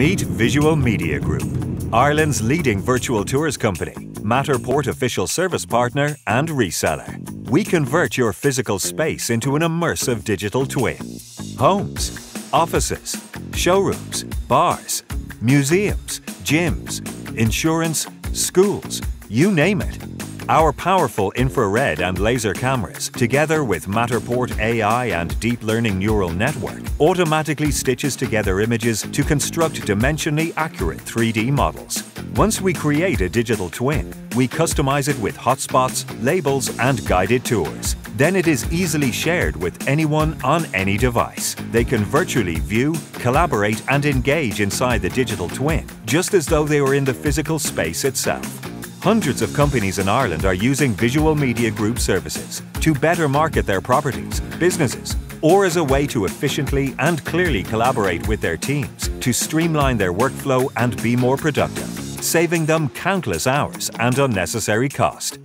Meet Visual Media Group, Ireland's leading virtual tours company, Matterport official service partner and reseller. We convert your physical space into an immersive digital twin. Homes, offices, showrooms, bars, museums, gyms, insurance, schools, you name it. Our powerful infrared and laser cameras, together with Matterport AI and deep learning neural network, automatically stitches together images to construct dimensionally accurate 3D models. Once we create a digital twin, we customize it with hotspots, labels, and guided tours. Then it is easily shared with anyone on any device. They can virtually view, collaborate, and engage inside the digital twin, just as though they were in the physical space itself. Hundreds of companies in Ireland are using Visual Media Group services to better market their properties, businesses, or as a way to efficiently and clearly collaborate with their teams to streamline their workflow and be more productive, saving them countless hours and unnecessary cost.